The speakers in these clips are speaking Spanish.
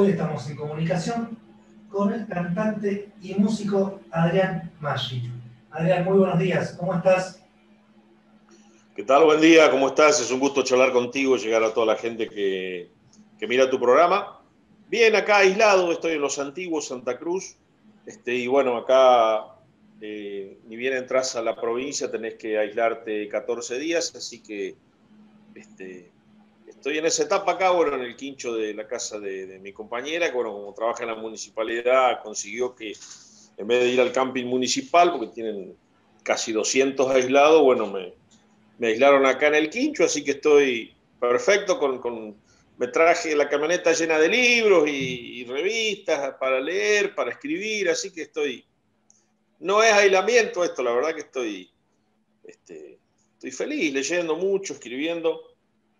Hoy estamos en comunicación con el cantante y músico Adrián Maggi. Adrián, muy buenos días, ¿cómo estás? ¿Qué tal? Buen día, ¿cómo estás? Es un gusto charlar contigo, llegar a toda la gente que, mira tu programa. Bien, acá aislado, estoy en los antiguos Santa Cruz. Este, y bueno, acá eh, ni bien entras a la provincia tenés que aislarte 14 días, así que este, estoy en esa etapa acá, bueno, en el quincho de la casa de, mi compañera, que bueno, como trabaja en la municipalidad, consiguió que en vez de ir al camping municipal, porque tienen casi 200 aislados, bueno, me, aislaron acá en el quincho, así que estoy perfecto con, me traje la camioneta llena de libros y, revistas para leer, para escribir, así que estoy, no es aislamiento esto, la verdad que estoy, este, estoy feliz, leyendo mucho, escribiendo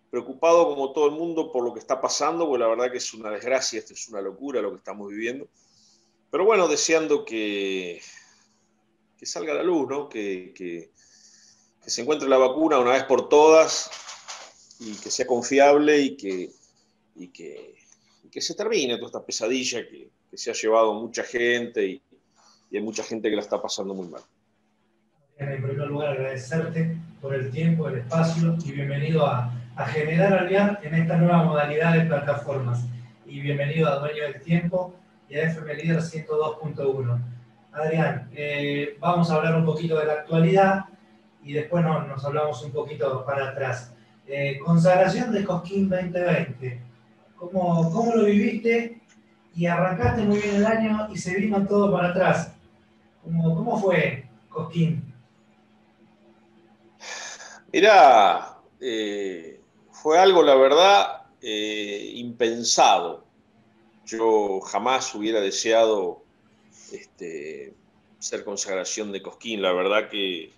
preocupado como todo el mundo por lo que está pasando, porque la verdad que es una desgracia, esto es una locura lo que estamos viviendo. Pero bueno, deseando que, que salga la luz, ¿no? que, que, se encuentre la vacuna una vez por todas y que sea confiable y que, y que, que se termine toda esta pesadilla que, se ha llevado mucha gente y, y hay mucha gente que la está pasando muy mal. En primer lugar, agradecerte por el tiempo, el espacio y bienvenido a a generar Alvear en esta nueva modalidad de plataformas. Y bienvenido a Dueño del Tiempo y a FM Líder 102.1. Adrián, eh, vamos a hablar un poquito de la actualidad y después nos hablamos un poquito para atrás. Eh, consagración de Cosquín 2020. ¿Cómo, ¿Cómo lo viviste? Y arrancaste muy bien el año y se vino todo para atrás. ¿Cómo, cómo fue Cosquín? Mira, eh, fue algo, la verdad, eh, impensado. Yo jamás hubiera deseado este, ser consagración de Cosquín, la verdad que,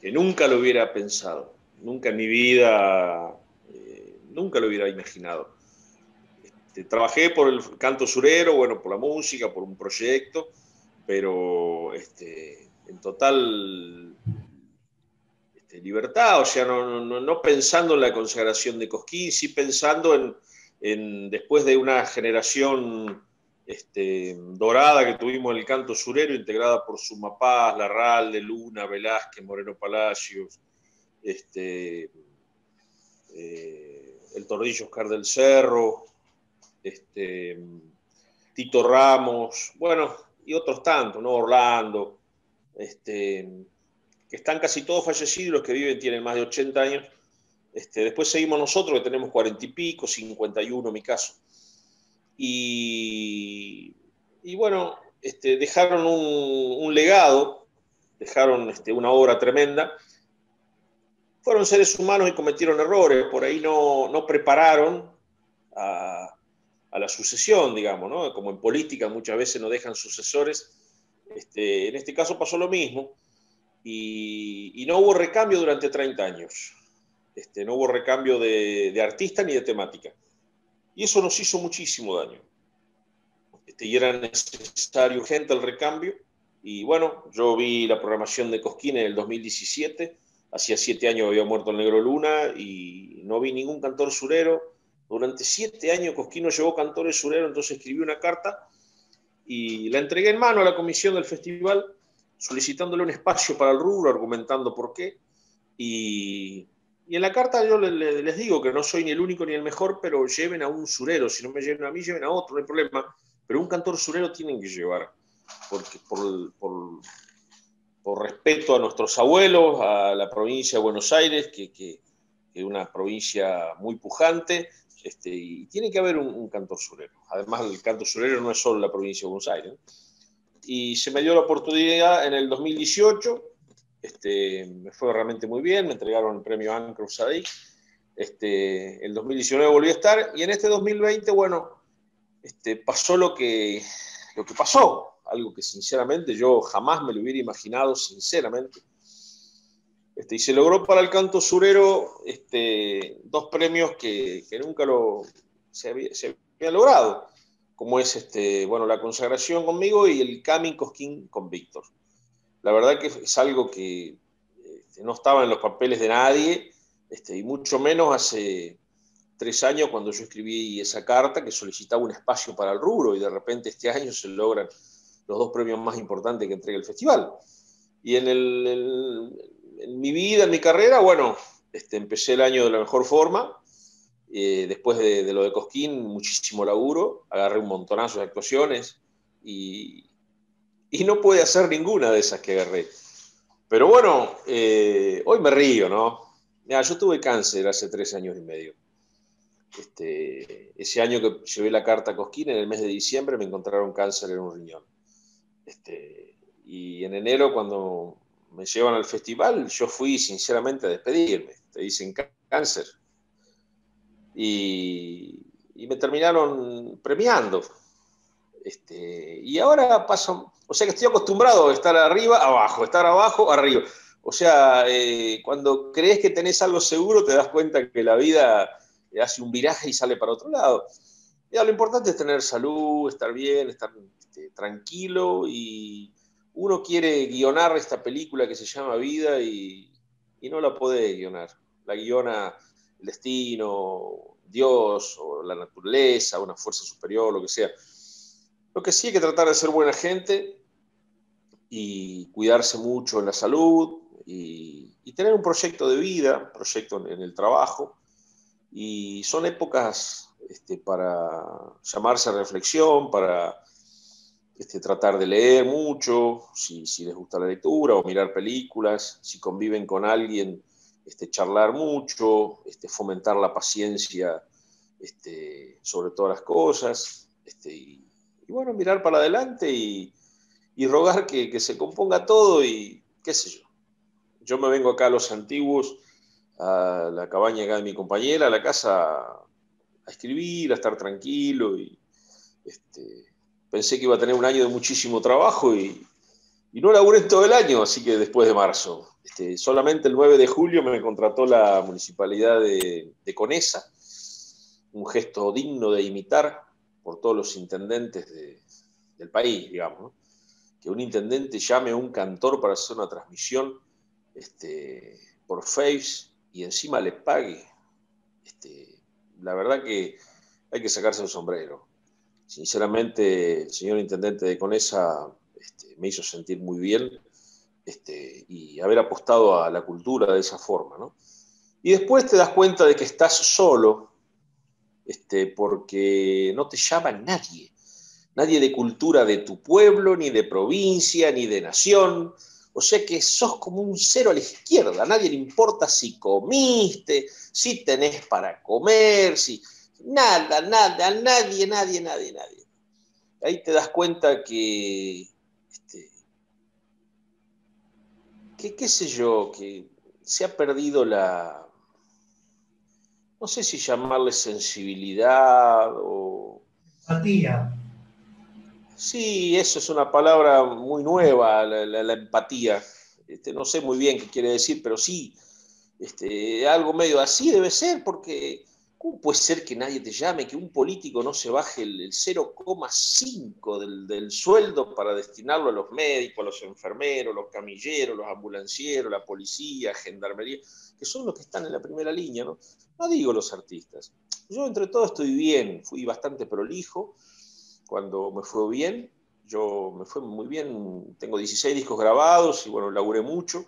que nunca lo hubiera pensado, nunca en mi vida, eh, nunca lo hubiera imaginado. Este, trabajé por el canto surero, bueno, por la música, por un proyecto, pero este, en total libertad, o sea, no, pensando en la consagración de Cosquín, sí pensando en, después de una generación este, dorada que tuvimos en el canto surero, integrada por Sumapaz, Larralde, Luna, Velázquez, Moreno Palacios, este, eh, el Tordillo Oscar del Cerro, este, Tito Ramos, bueno, y otros tantos, ¿no? Orlando, este, están casi todos fallecidos, los que viven tienen más de 80 años. Este, después seguimos nosotros, que tenemos 40 y pico, 51 en mi caso. Y, bueno, este, dejaron un, legado, dejaron este, una obra tremenda. Fueron seres humanos y cometieron errores, por ahí no, no prepararon a, a, la sucesión, digamos, ¿no? Como en política muchas veces no dejan sucesores. Este, en este caso pasó lo mismo y, no hubo recambio durante 30 años. Este, no hubo recambio de, artista ni de temática. Y eso nos hizo muchísimo daño. Este, y era necesario urgente el recambio. Y bueno, yo vi la programación de Cosquín en el 2017. Hacía siete años había muerto el Negro Luna y no vi ningún cantor surero. Durante siete años Cosquín no llevó cantores sureros, entonces escribí una carta y la entregué en mano a la comisión del festival solicitándole un espacio para el rubro, argumentando por qué. Y, en la carta yo les digo que no soy ni el único ni el mejor, pero lleven a un surero. Si no me lleven a mí, lleven a otro, no hay problema. Pero un cantor surero tienen que llevar, porque por, por, respeto a nuestros abuelos, a la provincia de Buenos Aires, que, es una provincia muy pujante, este, y tiene que haber un, cantor surero. Además, el canto surero no es solo la provincia de Buenos Aires y se me dio la oportunidad en el 2018. Este, me fue realmente muy bien, me entregaron el premio Ancro Sadik. Este, el 2019 volví a estar y en este 2020, bueno, este, pasó lo que, lo que pasó, algo que sinceramente yo jamás me lo hubiera imaginado, sinceramente. Este, y se logró para el canto surero este, dos premios que, que nunca lo, se, había, se había logrado como es este, bueno, la consagración conmigo y el Camin Cosquín con Víctor. La verdad que es algo que este, no estaba en los papeles de nadie, este, y mucho menos hace, tres años cuando yo escribí esa carta que solicitaba un espacio para el rubro y de repente este año se logran los dos premios más importantes que entrega el festival. Y en, en mi vida, en mi carrera, bueno, este, empecé el año de la mejor forma. Eh, después de, lo de Cosquín, muchísimo laburo. Agarré un montonazo de actuaciones y, no pude hacer ninguna de esas que agarré. Pero bueno, eh, hoy me río, ¿no? yo tuve cáncer hace tres años y medio. Este, ese año que llevé la carta a Cosquín, en el mes de diciembre, me encontraron cáncer en un riñón. Este, y en enero, cuando me llevan al festival, yo fui sinceramente a despedirme. Te dicen cáncer. Y, me terminaron premiando. Este, y ahora paso, o sea que estoy acostumbrado a estar arriba, abajo, estar abajo, arriba. O sea, eh, cuando crees que tenés algo seguro, te das cuenta que la vida hace un viraje y sale para otro lado. lo importante es tener salud, estar bien, estar este, tranquilo y, uno quiere guionar esta película que se llama Vida y, no la puede guionar. La guiona destino, Dios o la naturaleza, una fuerza superior, lo que sea. Lo que sí hay que tratar de ser buena gente y cuidarse mucho en la salud y, tener un proyecto de vida, proyecto en, el trabajo. Y son épocas este, para llamarse a reflexión, para este, tratar de leer mucho, si, les gusta la lectura, o mirar películas, si conviven con alguien, este, charlar mucho, este, fomentar la paciencia este, sobre todas las cosas, este, y, bueno, mirar para adelante y, rogar que, se componga todo y qué sé yo. Yo me vengo acá a los antiguos, a la cabaña acá de mi compañera, a la casa, a escribir, a estar tranquilo y este, pensé que iba a tener un año de muchísimo trabajo y, no laburé todo el año, así que después de marzo. Este, solamente el 9 de julio me contrató la municipalidad de, Conesa, un gesto digno de imitar por todos los intendentes del país, digamos. Que un intendente llame a un cantor para hacer una transmisión este, por Face y encima le pague. Este, la verdad que hay que sacarse el sombrero. Sinceramente, el señor intendente de Conesa me hizo sentir muy bien este, y haber apostado a la cultura de esa forma. ¿no? Y después te das cuenta de que estás solo, este, porque no te llama nadie, nadie de cultura de tu pueblo, ni de provincia, ni de nación. O sea que sos como un cero a la izquierda, a nadie le importa si comiste, si tenés para comer, si Nada, nada, nadie, nadie, nadie, nadie. Ahí te das cuenta que, este, que, qué sé yo, que se ha perdido la, no sé si llamarle sensibilidad o... Empatía. Sí, eso es una palabra muy nueva, la, empatía. Este, no sé muy bien qué quiere decir, pero sí, este, algo medio así debe ser, porque ¿Cómo puede ser que nadie te llame, que un político no se baje el, 0,5 del, sueldo para destinarlo a los médicos, a los enfermeros, los camilleros, los ambulancieros, la policía, gendarmería, que son los que están en la primera línea? No, no digo los artistas. Yo entre todo estoy bien, fui bastante prolijo cuando me fue bien. Yo me fue muy bien, tengo 16 discos grabados y bueno, laburé mucho,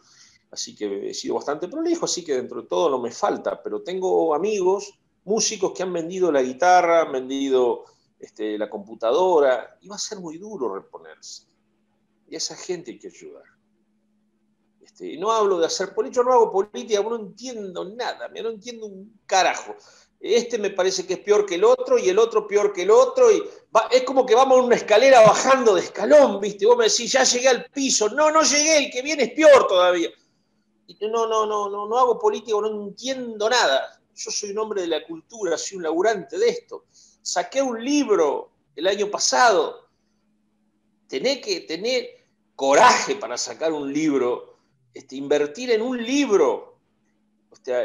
así que he sido bastante prolijo, así que dentro de todo no me falta, pero tengo amigos músicos que han vendido la guitarra, han vendido este, la computadora, y va a ser muy duro reponerse. Y a esa gente hay que ayudar. Este, y no hablo de hacer política, no hago política, no entiendo nada, no entiendo un carajo. Este me parece que es peor que el otro y el otro peor que el otro. Y es como que vamos a una escalera bajando de escalón, ¿viste? Vos me decís, ya llegué al piso. No, no llegué, el que viene es peor todavía. Y no, no, no, no, no hago política, no entiendo nada yo soy un hombre de la cultura, soy un laburante de esto. Saqué un libro el año pasado. Tenés que tener coraje para sacar un libro, este, invertir en un libro.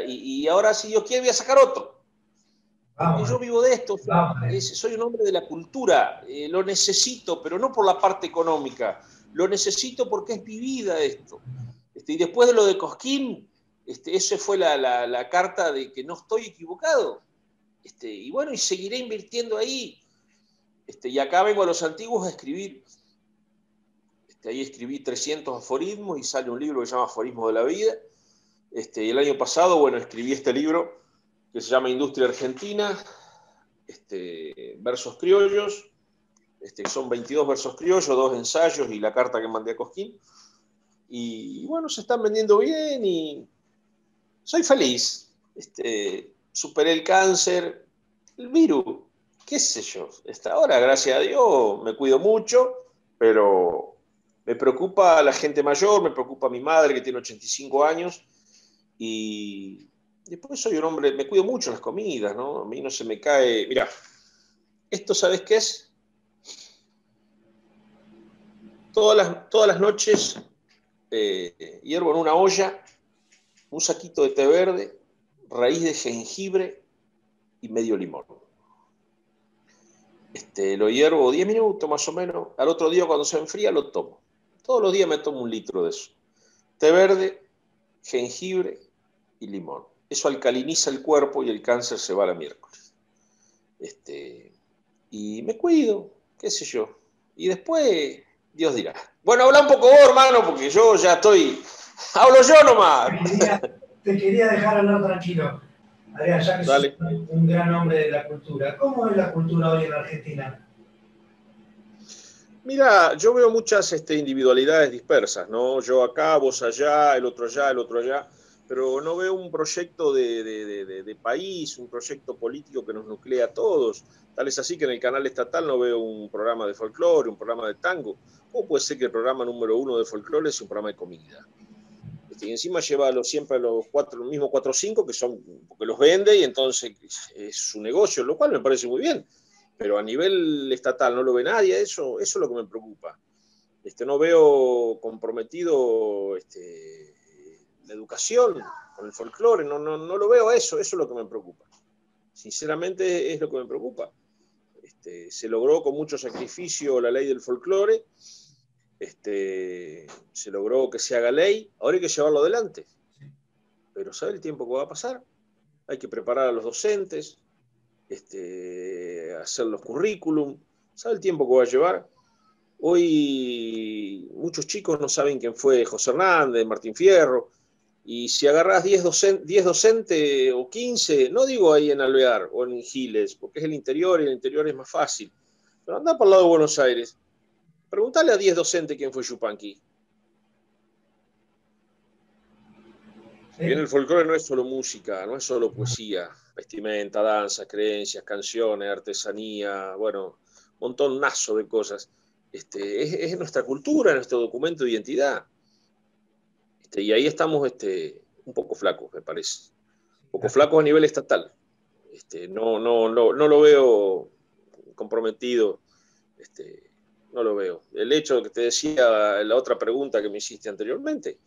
y, ahora, si Dios quiere, voy a sacar otro. yo vivo de esto, soy un hombre de la cultura, eh, lo necesito, pero no por la parte económica, lo necesito porque es mi vida esto. Este, y después de lo de Cosquín, este, esa fue la, carta de que no estoy equivocado. Este, y bueno, y seguiré invirtiendo ahí. Este, y acá vengo a los antiguos a escribir. Este, ahí escribí 300 aforismos y sale un libro que se llama Aforismos de la Vida. Este, y el año pasado, bueno, escribí este libro que se llama Industria Argentina, este, versos criollos. Son 22 versos criollos, dos ensayos y la carta que mandé a Cosquín. Y bueno, se están vendiendo bien y soy feliz. Este, superé el cáncer, el virus, qué sé yo. Hasta ahora, gracias a Dios, me cuido mucho, pero me preocupa la gente mayor, me preocupa mi madre que tiene 85 años y después soy un hombre, me cuido mucho las comidas, ¿no? A mí no se me cae. Mira, esto, ¿sabes qué es? Todas las, todas las noches eh, hiervo en una olla un saquito de té verde, raíz de jengibre y medio limón. Este, lo hiervo 10 minutos más o menos. Al otro día, cuando se enfría, lo tomo. Todos los días me tomo un litro de eso. Té verde, jengibre y limón. Eso alcaliniza el cuerpo y el cáncer se va a la miércoles. Este, y me cuido, qué sé yo. Y después, Dios dirá. Bueno, habla un poco vos, hermano, porque yo ya estoy. Hablo yo nomás. Te quería, dejar hablar tranquilo. Adrián, ya que sos un gran hombre de la cultura, ¿cómo es la cultura hoy en Argentina? Mira, yo veo muchas este, individualidades dispersas, ¿no? Yo acá, vos allá, el otro allá, el otro allá, pero no veo un proyecto de, país, un proyecto político que nos nuclea a todos. Tal es así que en el canal estatal no veo un programa de folclore, un programa de tango. ¿Cómo puede ser que el programa número uno de folclore sea un programa de comida? Y encima lleva los, siempre los cuatro, los mismos cuatro o cinco que son porque los vende y entonces es su negocio, lo cual me parece muy bien. Pero a nivel estatal no lo ve nadie, eso, eso es lo que me preocupa. Este, no veo comprometido este, la educación con el folclore, no, no, no lo veo eso, eso es lo que me preocupa. Sinceramente es lo que me preocupa. Este, se logró con mucho sacrificio la ley del folclore este, se logró que se haga ley, ahora hay que llevarlo adelante. Pero ¿sabe el tiempo que va a pasar? Hay que preparar a los docentes, este, hacer los currículum, ¿sabe el tiempo que va a llevar? Hoy muchos chicos no saben quién fue José Hernández, Martín Fierro, y si agarrás 10 docentes o 15, no digo ahí en Alvear o en Giles, porque es el interior y el interior es más fácil, pero anda por el lado de Buenos Aires Preguntale a 10 docentes quién fue Yupanqui. Bien, el folclore no es solo música, no es solo poesía, vestimenta, danza, creencias, canciones, artesanía, bueno, un montón nazo de cosas. Este, es, nuestra cultura, nuestro documento de identidad. Este, y ahí estamos este, un poco flacos, me parece. Un poco flacos a nivel estatal. Este, no, no, no, no lo veo comprometido este, no lo veo. El hecho que te decía la otra pregunta que me hiciste anteriormente,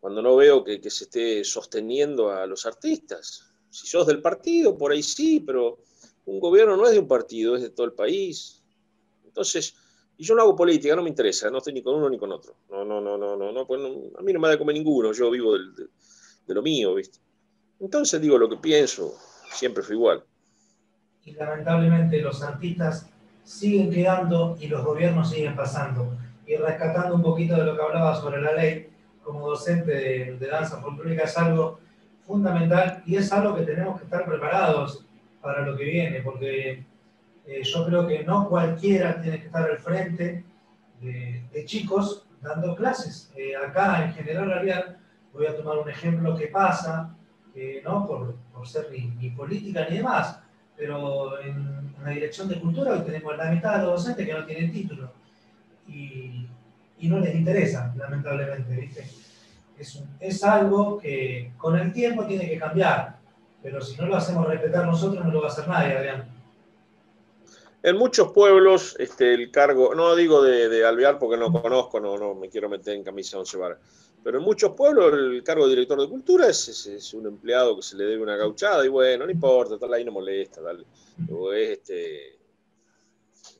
cuando no veo que, se esté sosteniendo a los artistas. Si sos del partido, por ahí sí, pero un gobierno no es de un partido, es de todo el país. Entonces, y yo no hago política, no me interesa, no estoy ni con uno ni con otro. No, no, no, no, no, no, pues a mí no me da de comer ninguno, yo vivo de, de lo mío, ¿viste? Entonces digo lo que pienso, siempre fue igual. Y lamentablemente los artistas siguen quedando y los gobiernos siguen pasando. Y rescatando un poquito de lo que hablaba sobre la ley, como docente de, danza folclórica es algo fundamental y es algo que tenemos que estar preparados para lo que viene, porque eh, yo creo que no cualquiera tiene que estar al frente de, chicos dando clases. Eh, acá en General Arial, voy a tomar un ejemplo que pasa, no por, ser ni política ni demás, pero en, la dirección de cultura hoy tenemos la mitad de los docentes que no tienen título y, y no les interesa, lamentablemente, ¿viste? Es, es, algo que con el tiempo tiene que cambiar, pero si no lo hacemos respetar nosotros no lo va a hacer nadie, Adrián. En muchos pueblos, este, el cargo, no digo de, de alvear porque no conozco, no, no me quiero meter en camisa once varas, pero en muchos pueblos el cargo de director de cultura es, un empleado que se le debe una gauchada y bueno, no importa, tal ahí no molesta, dale. O, este,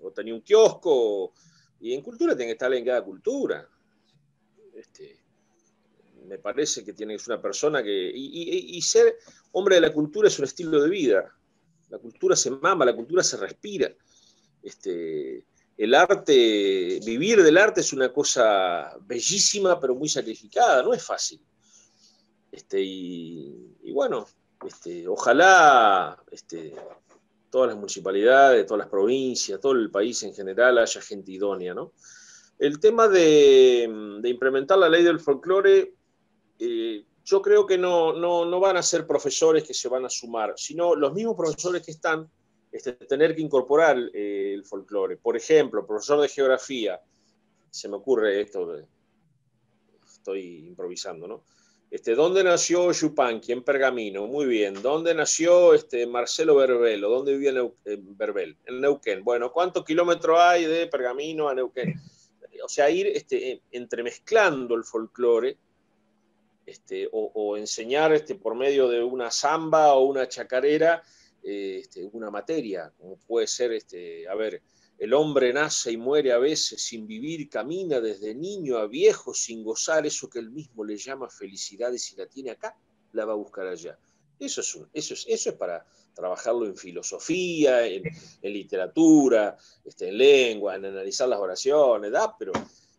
o tenía un kiosco, y en cultura tiene que estar en cada cultura. Este, me parece que tiene que una persona que. Y, ser hombre de la cultura es un estilo de vida. la cultura se mama, la cultura se respira. Este, el arte, vivir del arte es una cosa bellísima, pero muy sacrificada, no es fácil. Este, y, bueno, este, ojalá este, todas las municipalidades, todas las provincias, todo el país en general haya gente idónea, ¿no? El tema de, implementar la ley del folclore, eh, yo creo que no, no, van a ser profesores que se van a sumar, sino los mismos profesores que están, este, tener que incorporar eh, el folclore. Por ejemplo, profesor de geografía, se me ocurre esto, estoy improvisando, ¿no? Este, ¿Dónde nació Yupanqui? En Pergamino, muy bien. ¿Dónde nació este, Marcelo Berbelo? ¿Dónde vivía en Berbel? En Neuquén. Bueno, ¿cuántos kilómetros hay de Pergamino a Neuquén? O sea, ir este, entremezclando el folclore este, o, enseñar este, por medio de una samba o una chacarera este, una materia, como puede ser, este, a ver, el hombre nace y muere a veces sin vivir, camina desde niño a viejo sin gozar eso que él mismo le llama felicidad y si la tiene acá, la va a buscar allá. Eso es, eso es, eso es para trabajarlo en filosofía, en, literatura, este, en lengua, en analizar las oraciones, ¿da? pero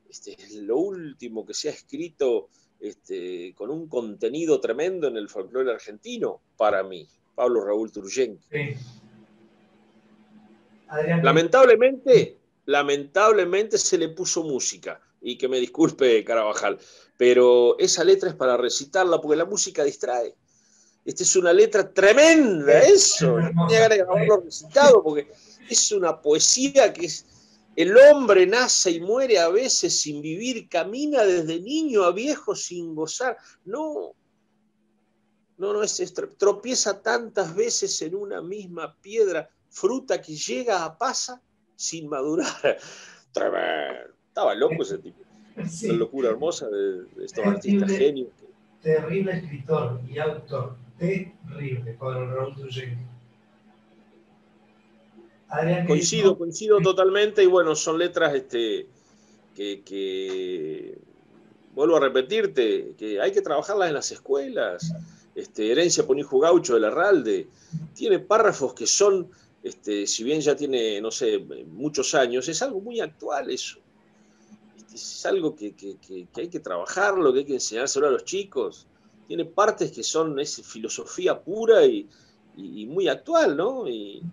este, lo último que se ha escrito este, con un contenido tremendo en el folclore argentino, para mí, Pablo Raúl Turgenque. Sí. Lamentablemente, lamentablemente se le puso música, y que me disculpe Carabajal, pero esa letra es para recitarla porque la música distrae. Esta es una letra tremenda, eso. Tenía ganas de haberlo recitado porque es una poesía que es. El hombre nace y muere a veces sin vivir, camina desde niño a viejo sin gozar. No, no, no, es, tropieza tantas veces en una misma piedra fruta que llega a pasa sin madurar. Estaba loco ese tipo. Una locura hermosa de, estos artistas genios. Terrible escritor y autor. Terrible, Pablo Raúl Coincido, coincido totalmente y bueno, son letras este, que, que, vuelvo a repetirte, que hay que trabajarlas en las escuelas. Este, Herencia por hijo gaucho de Larralde, tiene párrafos que son este, si bien ya tiene, no sé, muchos años, es algo muy actual eso. Este, es algo que, hay que trabajarlo, que hay que enseñárselo a los chicos. Tiene partes que son es filosofía pura y, muy actual, ¿no? Y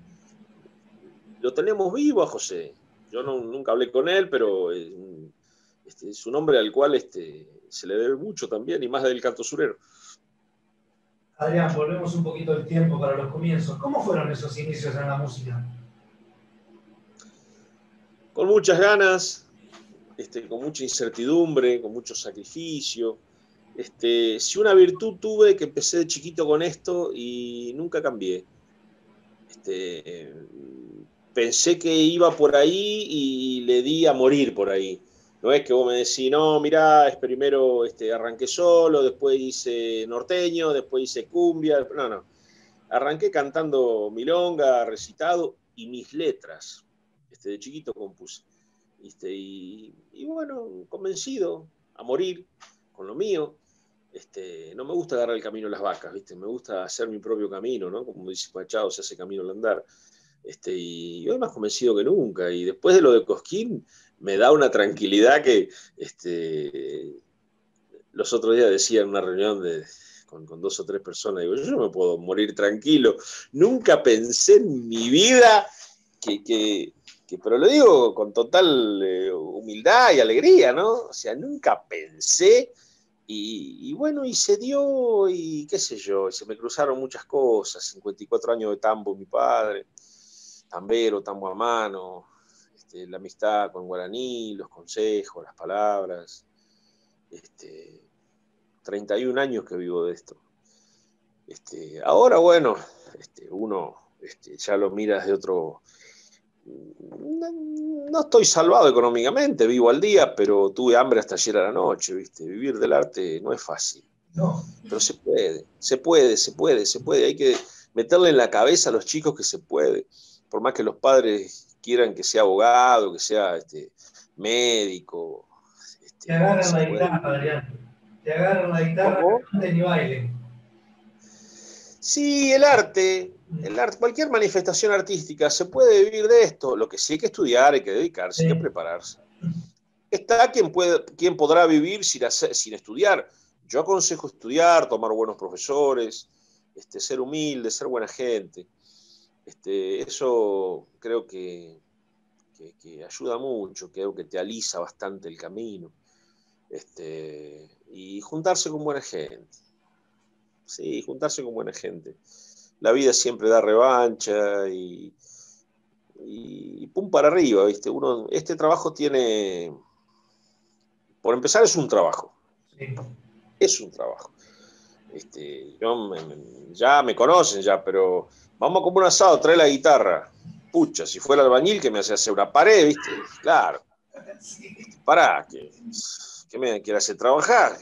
lo tenemos vivo a José. Yo nunca hablé con él, pero este, es un hombre al cual este, se le debe mucho también, y más del canto surero. Adrián, volvemos un poquito el tiempo para los comienzos. ¿Cómo fueron esos inicios en la música? Con muchas ganas, este, con mucha incertidumbre, con mucho sacrificio. Este, si una virtud tuve, que empecé de chiquito con esto y nunca cambié. Este, pensé que iba por ahí y le di a morir por ahí. No es que vos me decís, no, mirá, es primero este, arranqué solo, después hice norteño, después hice cumbia. No, no. Arranqué cantando milonga, recitado y mis letras. Este, de chiquito compuse. Este, y, bueno, convencido a morir con lo mío. Este, no me gusta agarrar el camino de las vacas, ¿viste? me gusta hacer mi propio camino, ¿no? Como dice Machado, se hace camino al andar. Este, y hoy más convencido que nunca. Y después de lo de Cosquín, me da una tranquilidad que este, los otros días decía en una reunión de, con, dos o tres personas, digo, yo no me puedo morir tranquilo. Nunca pensé en mi vida que, pero lo digo con total eh, humildad y alegría, ¿no? O sea, nunca pensé. Y, y, bueno, y se dio, y qué sé yo, se me cruzaron muchas cosas. 54 años de tambo, mi padre, tambero, tambo a mano, este, la amistad con Guaraní, los consejos, las palabras. Este, 31 años que vivo de esto. Este, ahora, bueno, este, uno este, ya lo mira desde otro... No, estoy salvado económicamente, vivo al día, pero tuve hambre hasta ayer a la noche, ¿viste? Vivir del arte no es fácil. No. Pero se puede, se puede, se puede, se puede. Hay que meterle en la cabeza a los chicos que se puede. Por más que los padres quieran que sea abogado, que sea este, médico. Este, te agarran la guitarra, Adrián. Te agarran la guitarra, y bailen. Sí, el arte, El arte, cualquier manifestación artística se puede vivir de esto. Lo que sí hay que estudiar, hay que dedicarse, hay que prepararse. Está quien, puede, quien podrá vivir sin, sin estudiar. Yo aconsejo estudiar, tomar buenos profesores, este, ser humilde, ser buena gente. Este, eso creo que, que, ayuda mucho, creo que te alisa bastante el camino. Este, y juntarse con buena gente. Sí, juntarse con buena gente. La vida siempre da revancha y, y, pum para arriba, ¿viste? Uno, este trabajo tiene, por empezar, es un trabajo. Es un trabajo. Este, ya me conocen ya, pero vamos a comer un asado, trae la guitarra. Pucha, si fuera albañil que me hace hacer una pared, ¿viste? Claro. Pará, que, que me quiere hacer trabajar.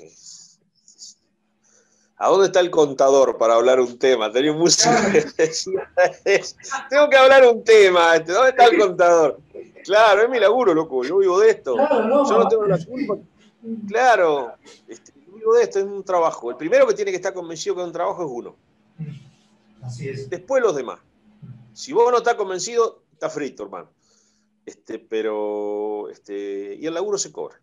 ¿A dónde está el contador para hablar un tema? Tenía un músico Tengo que hablar un tema. Este, ¿Dónde está el contador? Claro, es mi laburo, loco. Yo vivo de esto. Yo no tengo la culpa. Claro, este, de esto, es un trabajo. El primero que tiene que estar convencido que es un trabajo es uno. Así es. Después los demás. Si vos no estás convencido, está frito, hermano. Este, pero, este, y el laburo se cobra.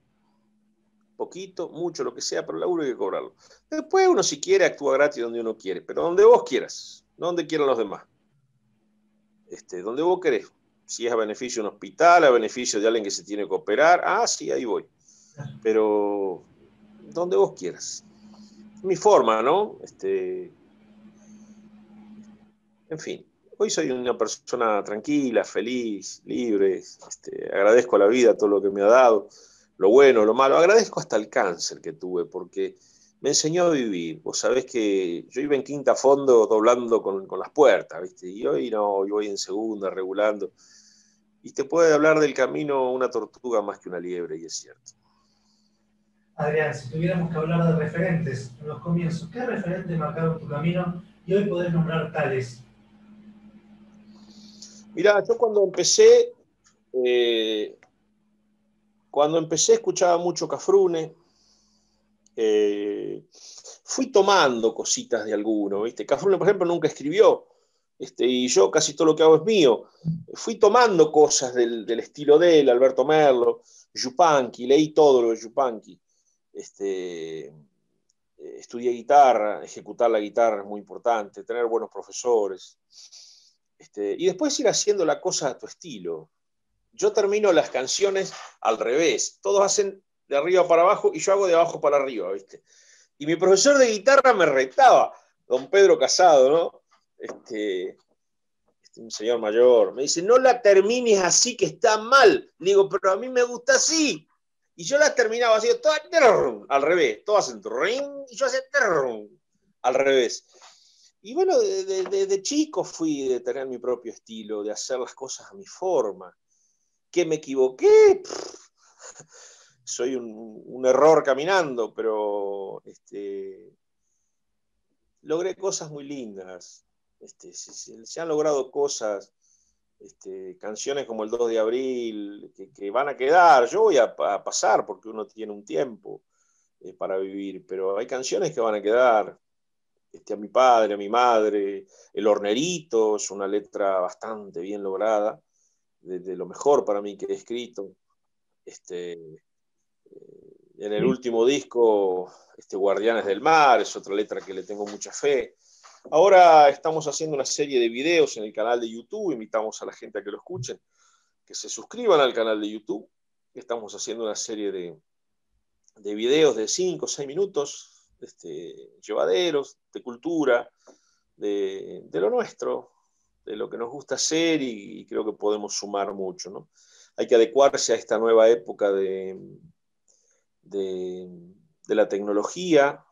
Poquito, mucho, lo que sea, pero el laburo hay que cobrarlo. Después uno si quiere actúa gratis donde uno quiere, pero donde vos quieras, no donde quieran los demás. Este, donde vos querés. Si es a beneficio de un hospital, a beneficio de alguien que se tiene que operar, ah, sí, ahí voy. Pero donde vos quieras. Mi forma, ¿no? Este, en fin, hoy soy una persona tranquila, feliz, libre, este, agradezco a la vida todo lo que me ha dado, lo bueno, lo malo, agradezco hasta el cáncer que tuve, porque me enseñó a vivir. Vos sabés que yo iba en quinta fondo doblando con, las puertas, ¿viste? Y hoy no, hoy voy en segunda, regulando. Y te puede hablar del camino una tortuga más que una liebre, y es cierto. Adrián, si tuviéramos que hablar de referentes en los comienzos, ¿qué referentes marcaron tu camino y hoy podés nombrar tales? Mira, yo cuando empecé, eh, cuando empecé escuchaba mucho Cafrune, eh, fui tomando cositas de alguno, ¿viste? Cafrune, por ejemplo, nunca escribió, este, y yo casi todo lo que hago es mío. Fui tomando cosas del, estilo de él, Alberto Merlo, Yupanqui, leí todo lo de Yupanqui. Este, eh, estudié guitarra, ejecutar la guitarra es muy importante, tener buenos profesores. Este, y después ir haciendo la cosa a tu estilo. Yo termino las canciones al revés. Todos hacen de arriba para abajo y yo hago de abajo para arriba, ¿viste? Y mi profesor de guitarra me retaba, don Pedro Casado, ¿no? Este, este, un señor mayor. Me dice, no la termines así que está mal. Digo, pero a mí me gusta así. Y yo la terminaba así, al revés. Todas hacen y yo hacía al revés. Y bueno, de, chico fui de tener mi propio estilo, de hacer las cosas a mi forma. ¿Que me equivoqué? soy un, error caminando, pero este, logré cosas muy lindas. Este, se, han logrado cosas, este, canciones como el 2 de abril, que, van a quedar. Yo voy a, pasar porque uno tiene un tiempo eh, para vivir, pero hay canciones que van a quedar este, a mi padre, a mi madre, El Hornerito, es una letra bastante bien lograda, de, lo mejor para mí que he escrito. Este, eh, en el último disco, este, Guardianes del Mar, es otra letra que le tengo mucha fe. Ahora estamos haciendo una serie de videos en el canal de YouTube, invitamos a la gente a que lo escuchen, que se suscriban al canal de YouTube. Estamos haciendo una serie de, de videos de 5 o 6 minutos este, llevaderos, de cultura, de, lo nuestro, de lo que nos gusta hacer y, creo que podemos sumar mucho. Hay que adecuarse a esta nueva época de, de, la tecnología.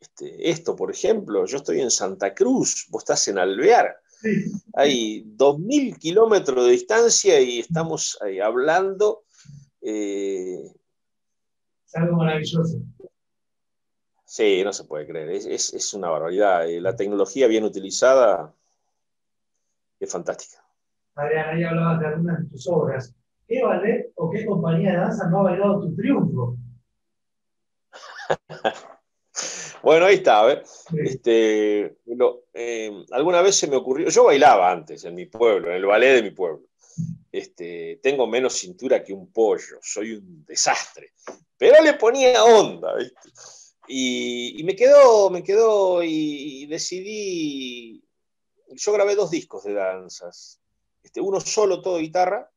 Este, esto, por ejemplo, yo estoy en Santa Cruz, vos estás en Alvear. Hay 2.000 kilómetros de distancia y estamos ahí hablando. Eh, es algo maravilloso. Sí, no se puede creer, es, una barbaridad. Eh, la tecnología bien utilizada es fantástica. Adrián, ahí hablabas de algunas de tus obras. ¿Qué ballet o qué compañía de danza no ha bailado tu triunfo? bueno, ahí está. Este, eh, alguna vez se me ocurrió, yo bailaba antes en mi pueblo, en el ballet de mi pueblo. Este, tengo menos cintura que un pollo, soy un desastre, pero le ponía onda, ¿viste? Y, me quedó, me quedó y, decidí, yo grabé dos discos de danzas, este, uno solo, todo guitarra,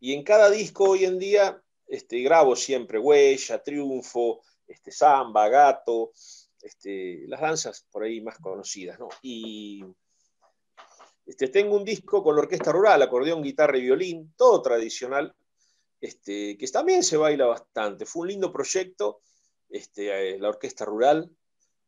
y en cada disco hoy en día este, grabo siempre Huella, Triunfo, este, Samba, Gato, este, las danzas por ahí más conocidas, ¿no? Y este, tengo un disco con la orquesta rural, acordeón, guitarra y violín, todo tradicional, este, que también se baila bastante. Fue un lindo proyecto este, eh, la orquesta rural,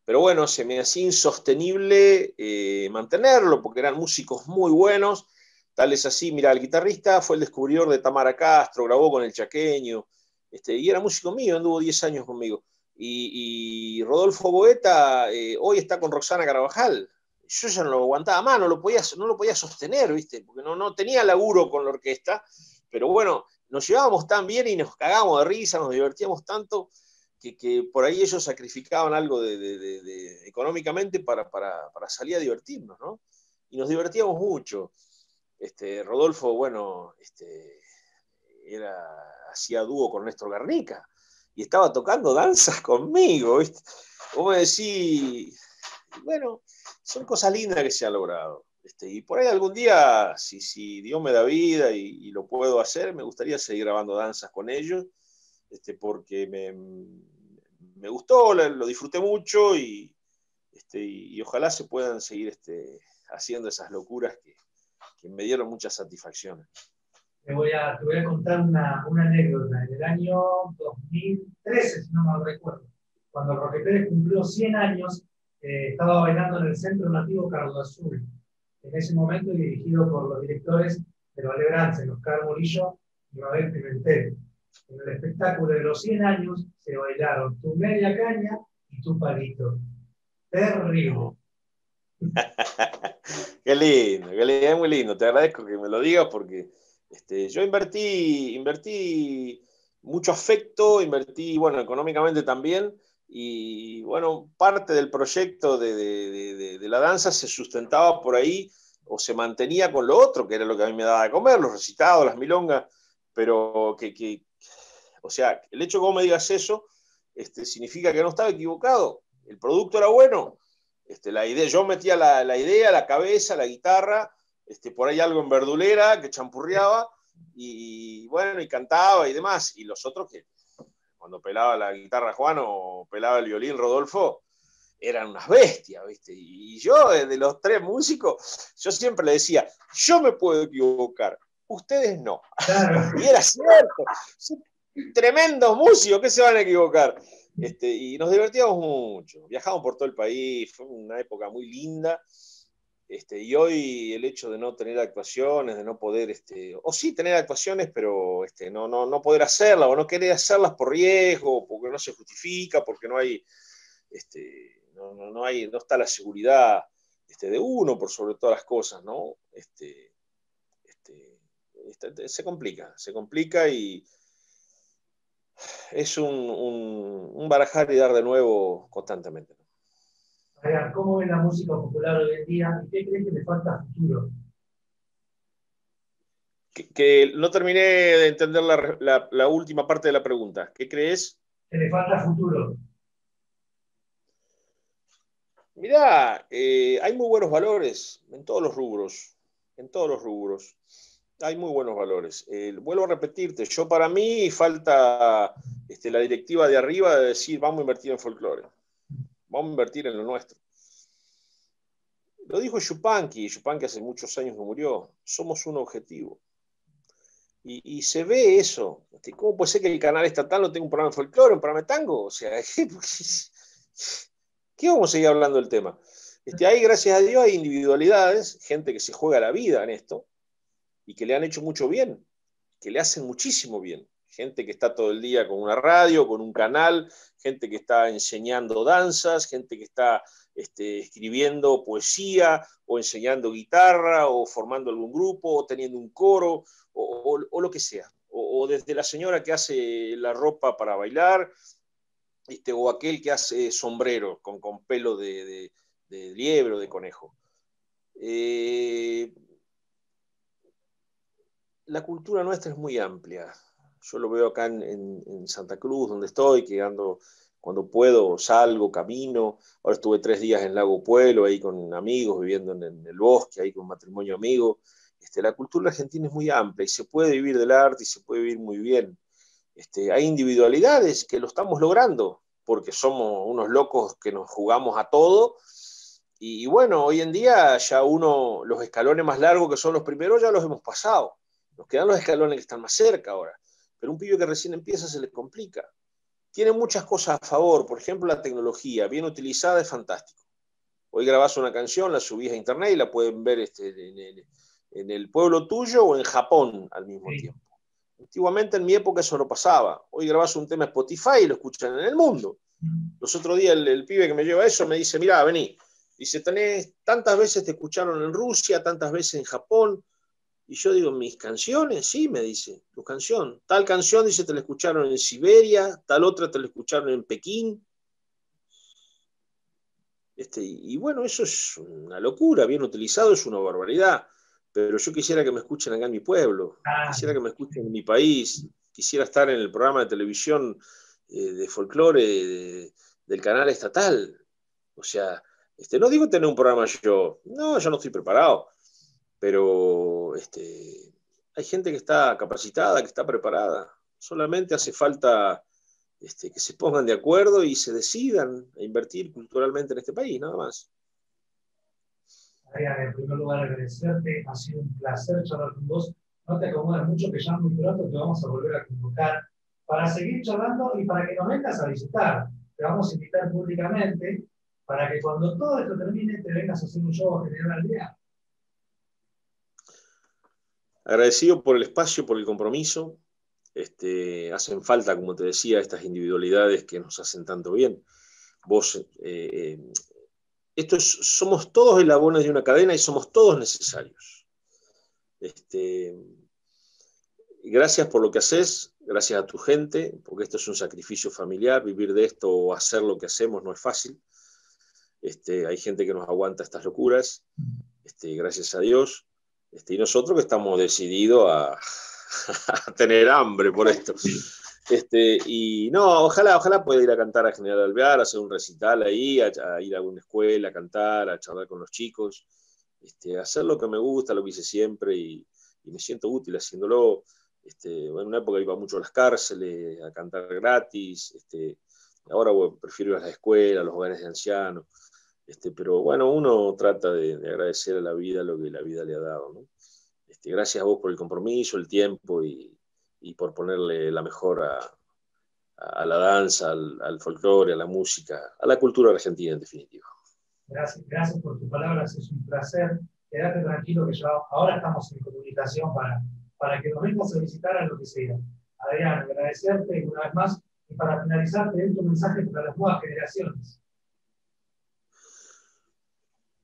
pero bueno, se me hacía insostenible eh, mantenerlo porque eran músicos muy buenos, tal es así, mira, el guitarrista fue el descubridor de Tamara Castro, grabó con el Chaqueño, este, y era músico mío, anduvo 10 años conmigo. Y, Rodolfo Boeta eh, hoy está con Roxana Carabajal. Yo ya no lo aguantaba más, no lo podía, no lo podía sostener, ¿viste? Porque no, tenía laburo con la orquesta, pero bueno, nos llevábamos tan bien y nos cagábamos de risa, nos divertíamos tanto que, por ahí ellos sacrificaban algo de, económicamente para, salir a divertirnos, ¿no? Y nos divertíamos mucho. Este, Rodolfo, bueno, este, era, hacía dúo con Néstor Garnica y estaba tocando danzas conmigo, ¿viste? Vos bueno, son cosas lindas que se han logrado. Y por ahí algún día, si, Dios me da vida y, lo puedo hacer, me gustaría seguir grabando danzas con ellos, este, porque me, gustó, lo disfruté mucho y, este, y, ojalá se puedan seguir este, haciendo esas locuras que, me dieron muchas satisfacciones. Te voy a, te voy a contar una, una, anécdota. En el año 2013, si no me recuerdo, cuando Roque Pérez cumplió 100 años, eh, estaba bailando en el Centro Nativo Carlos Azul. En ese momento dirigido por los directores de Valle Brance, Oscar Morillo y Mabel Pimentel. En el espectáculo de los 100 años se bailaron tu media caña y tu palito. Terrible. qué lindo, qué lindo, es muy lindo. Te agradezco que me lo digas porque este, yo invertí, invertí mucho afecto, invertí, bueno, económicamente también. Y bueno, parte del proyecto de, de, de, la danza se sustentaba por ahí o se mantenía con lo otro, que era lo que a mí me daba de comer, los recitados, las milongas, pero que, que, o sea, el hecho de que vos me digas eso este, significa que no estaba equivocado. El producto era bueno. Este, la idea, yo metía la, la, idea, la cabeza, la guitarra, este, por ahí algo en verdulera que champurreaba y, bueno, y cantaba y demás. Y los otros que cuando pelaba la guitarra Juan o pelaba el violín Rodolfo, eran unas bestias, ¿viste? Y yo, de los tres músicos, yo siempre le decía, yo me puedo equivocar, ustedes no. Y era cierto tremendos músicos, ¿qué se van a equivocar? Este, y nos divertíamos mucho, viajamos por todo el país, fue una época muy linda. Este, y hoy el hecho de no tener actuaciones, de no poder, este, o sí tener actuaciones, pero este, no, no, no poder hacerlas, o no querer hacerlas por riesgo, porque no se justifica, porque no hay, este, no, no, hay, no está la seguridad este, de uno por sobre todas las cosas, ¿no? Este se complica, se complica y, es un, barajar y dar de nuevo constantemente. ¿Cómo ve la música popular hoy en día y qué cree que le falta futuro? Que, no terminé de entender la, última parte de la pregunta. ¿Qué crees? Que le falta futuro. Mirá, eh, hay muy buenos valores en todos los rubros, en todos los rubros hay muy buenos valores. vuelvo a repetirte, yo para mí falta este, la directiva de arriba de decir vamos a invertir en folclore, vamos a invertir en lo nuestro. Lo dijo Yupanqui, Yupanqui hace muchos años que murió, somos un objetivo. Y, se ve eso. Este, ¿Cómo puede ser que el canal estatal no tenga un programa de folclore, un programa de tango? O sea, ¿qué vamos a seguir hablando del tema? Este, ahí, gracias a Dios, hay individualidades, gente que se juega la vida en esto, y que le han hecho mucho bien, que le hacen muchísimo bien. Gente que está todo el día con una radio, con un canal, gente que está enseñando danzas, gente que está este, escribiendo poesía o enseñando guitarra o formando algún grupo o teniendo un coro o, lo que sea. O, desde la señora que hace la ropa para bailar este, o aquel que hace sombrero con, pelo de, liebre o de conejo. Eh, la cultura nuestra es muy amplia. Yo lo veo acá en, Santa Cruz, donde estoy, que ando, cuando puedo salgo, camino. Ahora estuve tres días en Lago Pueblo, ahí con amigos, viviendo en, el bosque, ahí con matrimonio amigo. Este, la cultura argentina es muy amplia y se puede vivir del arte y se puede vivir muy bien. Este, hay individualidades que lo estamos logrando, porque somos unos locos que nos jugamos a todo. Y, bueno, hoy en día ya uno, los escalones más largos que son los primeros, ya los hemos pasado. Nos quedan los escalones que están más cerca ahora. Pero un pibe que recién empieza se le complica. Tiene muchas cosas a favor, por ejemplo, la tecnología, bien utilizada, es fantástico. Hoy grabás una canción, la subís a internet y la pueden ver este, en, el, pueblo tuyo o en Japón al mismo tiempo. Antiguamente en mi época eso no pasaba. Hoy grabas un tema Spotify y lo escuchan en el mundo. Los otros días el, pibe que me lleva eso me dice, mira, vení. Dice, tenés, tantas veces te escucharon en Rusia, tantas veces en Japón. Y yo digo, mis canciones, sí, me dice, tu canción. Tal canción, dice, te la escucharon en Siberia, tal otra te la escucharon en Pekín. Este, y bueno, eso es una locura, bien utilizado, es una barbaridad pero yo quisiera que me escuchen acá en mi pueblo, quisiera que me escuchen en mi país, quisiera estar en el programa de televisión eh, de folclore del canal estatal. O sea, este, no digo tener un programa yo, no, yo no estoy preparado, pero este, hay gente que está capacitada, que está preparada. Solamente hace falta este, que se pongan de acuerdo y se decidan a invertir culturalmente en este país, nada más en primer lugar agradecerte, ha sido un placer charlar con vos. No te acomodas mucho que ya muy pronto te vamos a volver a convocar para seguir charlando y para que nos vengas a visitar. Te vamos a invitar públicamente para que cuando todo esto termine te vengas a hacer un show a generar al día. Agradecido por el espacio, por el compromiso. Este, hacen falta, como te decía, estas individualidades que nos hacen tanto bien. Vos eh, esto somos todos eslabones de una cadena y somos todos necesarios. Este, gracias por lo que haces, gracias a tu gente, porque esto es un sacrificio familiar, vivir de esto o hacer lo que hacemos no es fácil. Este, hay gente que nos aguanta estas locuras, este, gracias a Dios. Este, y nosotros que estamos decididos a, a tener hambre por esto. Este, y no, ojalá, ojalá pueda ir a cantar a General Alvear, hacer un recital ahí, a, ir a alguna escuela, a cantar, a charlar con los chicos, este, hacer lo que me gusta, lo que hice siempre y, me siento útil haciéndolo. Este, en una época iba mucho a las cárceles, a cantar gratis, este, ahora prefiero ir a la escuela, a los hogares de ancianos, este, pero bueno, uno trata de, agradecer a la vida lo que la vida le ha dado. Este, gracias a vos por el compromiso, el tiempo y, y por ponerle la mejor a, la danza, al, folclore, a la música, a la cultura argentina en definitiva. Gracias, gracias por tus palabras, es un placer. Quédate tranquilo que ya ahora estamos en comunicación para, para que nos vengas a visitar a lo que sea. Adrián, agradecerte una vez más y para finalizar, te un mensaje para las nuevas generaciones.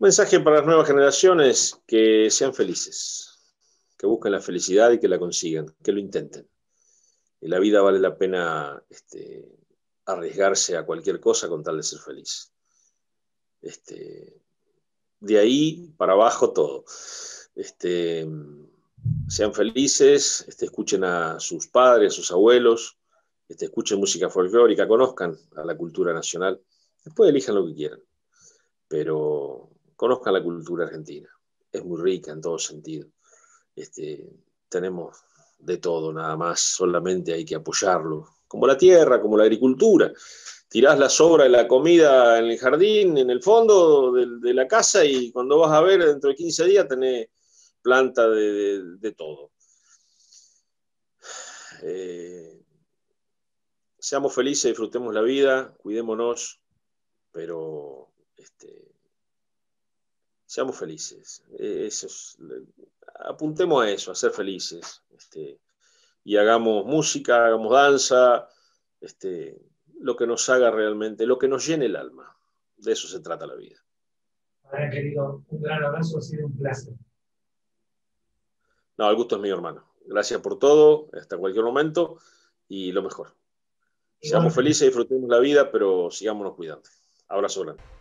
Mensaje para las nuevas generaciones, que sean felices que busquen la felicidad y que la consigan, que lo intenten. En la vida vale la pena este, arriesgarse a cualquier cosa con tal de ser feliz. Este, de ahí para abajo todo. Este, sean felices, escuchen a sus padres, a sus abuelos, escuchen música folclórica, conozcan a la cultura nacional. Después elijan lo que quieran, pero conozcan la cultura argentina. Es muy rica en todo sentido. Este, tenemos de todo nada más, solamente hay que apoyarlo, como la tierra, como la agricultura. Tirás la sobra de la comida en el jardín, en el fondo de, la casa y cuando vas a ver dentro de 15 días tenés planta de, todo. Eh, seamos felices, disfrutemos la vida, cuidémonos, pero este, seamos felices. Eh, eso es, apuntemos a eso, a ser felices. Este, y hagamos música, hagamos danza, este, lo que nos haga realmente, lo que nos llene el alma. De eso se trata la vida. querido, un gran abrazo, ha sido un placer. No, el gusto es mío, hermano. Gracias por todo, hasta cualquier momento y lo mejor. Seamos felices, disfrutemos la vida, pero sigámonos cuidando. Abrazo grande.